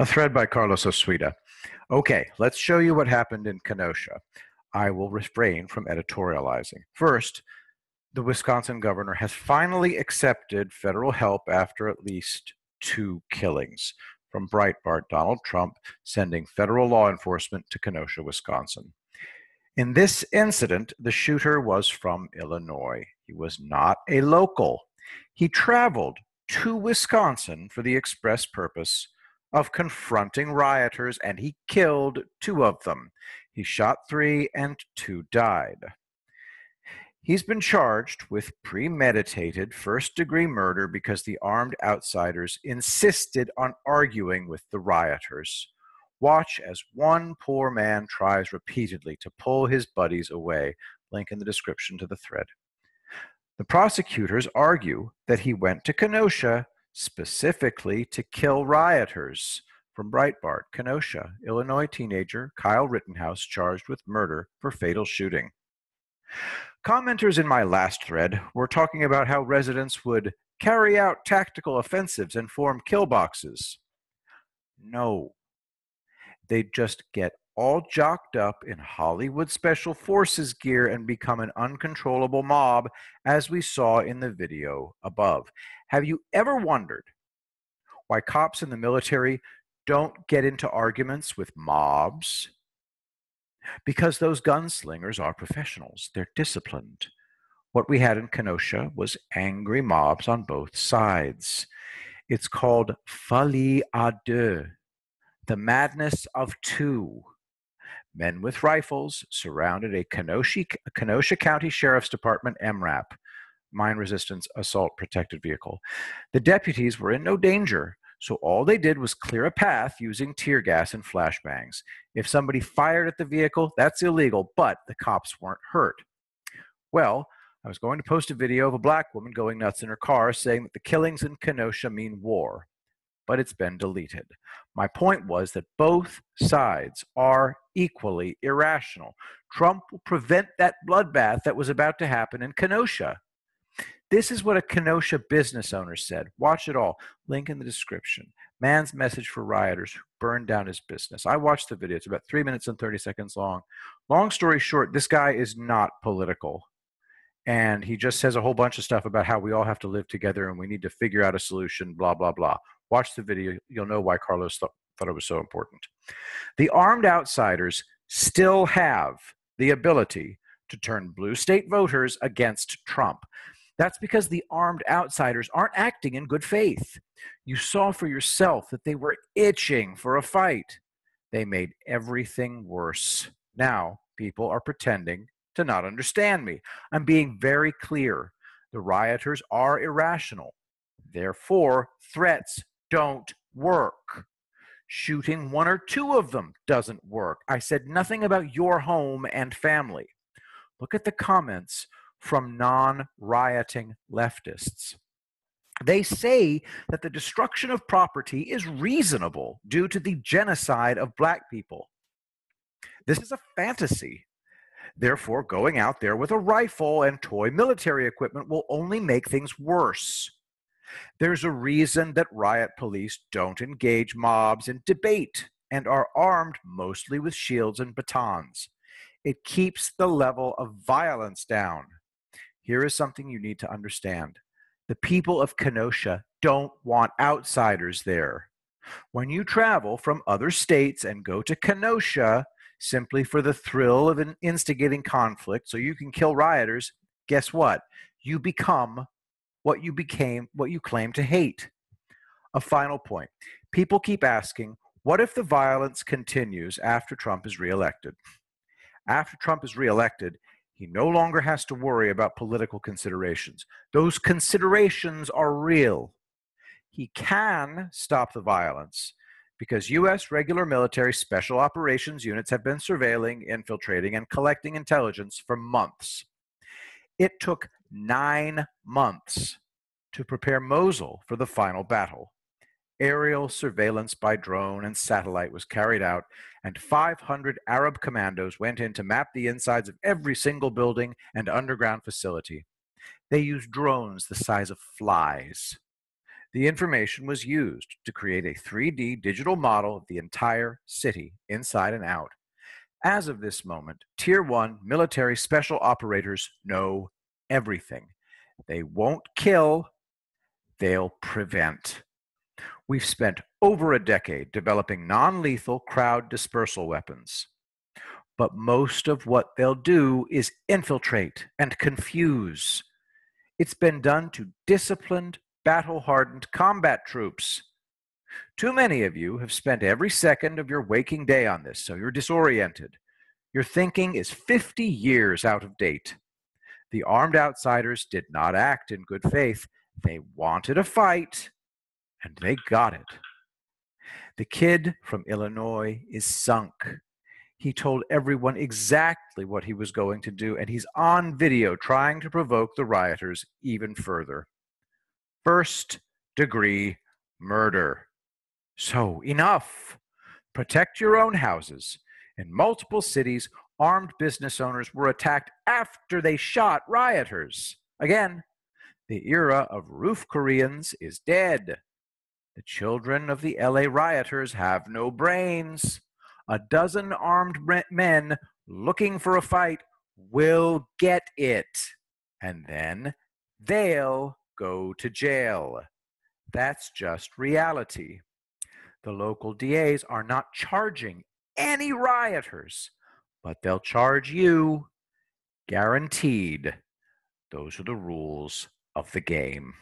A thread by Carlos Osweda. Okay, let's show you what happened in Kenosha. I will refrain from editorializing. First, the Wisconsin governor has finally accepted federal help after at least two killings from Breitbart Donald Trump sending federal law enforcement to Kenosha, Wisconsin. In this incident, the shooter was from Illinois. He was not a local. He traveled to Wisconsin for the express purpose of confronting rioters, and he killed two of them. He shot three, and two died. He's been charged with premeditated first degree murder because the armed outsiders insisted on arguing with the rioters. Watch as one poor man tries repeatedly to pull his buddies away. Link in the description to the thread. The prosecutors argue that he went to Kenosha specifically to kill rioters. From Breitbart, Kenosha, Illinois teenager Kyle Rittenhouse charged with murder for fatal shooting. Commenters in my last thread were talking about how residents would carry out tactical offensives and form kill boxes. No. They'd just get all jocked up in Hollywood Special Forces gear and become an uncontrollable mob, as we saw in the video above. Have you ever wondered why cops in the military don't get into arguments with mobs? Because those gunslingers are professionals, they're disciplined. What we had in Kenosha was angry mobs on both sides. It's called folie à deux, the madness of two. Men with rifles surrounded a Kenosha, Kenosha County Sheriff's Department MRAP mine resistance assault protected vehicle. The deputies were in no danger, so all they did was clear a path using tear gas and flashbangs. If somebody fired at the vehicle, that's illegal, but the cops weren't hurt. Well, I was going to post a video of a black woman going nuts in her car saying that the killings in Kenosha mean war, but it's been deleted. My point was that both sides are equally irrational. Trump will prevent that bloodbath that was about to happen in Kenosha. This is what a Kenosha business owner said. Watch it all. Link in the description. Man's message for rioters who burned down his business. I watched the video. It's about three minutes and 30 seconds long. Long story short, this guy is not political. And he just says a whole bunch of stuff about how we all have to live together and we need to figure out a solution, blah, blah, blah. Watch the video. You'll know why Carlos th- thought it was so important. The armed outsiders still have the ability to turn blue state voters against Trump. That's because the armed outsiders aren't acting in good faith. You saw for yourself that they were itching for a fight. They made everything worse. Now, people are pretending to not understand me. I'm being very clear. The rioters are irrational. Therefore, threats don't work. Shooting one or two of them doesn't work. I said nothing about your home and family. Look at the comments from non rioting leftists. They say that the destruction of property is reasonable due to the genocide of black people. This is a fantasy. Therefore, going out there with a rifle and toy military equipment will only make things worse. There's a reason that riot police don't engage mobs in debate and are armed mostly with shields and batons. It keeps the level of violence down. Here is something you need to understand the people of Kenosha don't want outsiders there. When you travel from other states and go to Kenosha simply for the thrill of an instigating conflict so you can kill rioters, guess what? You become what you became, what you claim to hate. A final point. People keep asking, what if the violence continues after Trump is reelected? After Trump is reelected, he no longer has to worry about political considerations. Those considerations are real. He can stop the violence because U.S. regular military special operations units have been surveilling, infiltrating, and collecting intelligence for months. It took nine months to prepare Mosul for the final battle aerial surveillance by drone and satellite was carried out, and 500 Arab commandos went in to map the insides of every single building and underground facility. They used drones the size of flies. The information was used to create a 3D digital model of the entire city, inside and out. As of this moment, Tier 1 military special operators know everything. They won't kill, they'll prevent. We've spent over a decade developing non lethal crowd dispersal weapons. But most of what they'll do is infiltrate and confuse. It's been done to disciplined, battle hardened combat troops. Too many of you have spent every second of your waking day on this, so you're disoriented. Your thinking is 50 years out of date. The armed outsiders did not act in good faith. They wanted a fight, and they got it. The kid from Illinois is sunk. He told everyone exactly what he was going to do, and he's on video trying to provoke the rioters even further. First degree murder. So, enough. Protect your own houses. In multiple cities, armed business owners were attacked after they shot rioters. Again, the era of roof Koreans is dead. The children of the LA rioters have no brains. A dozen armed men looking for a fight will get it, and then they'll go to jail. That's just reality. The local DAs are not charging any rioters, but they'll charge you guaranteed. Those are the rules of the game.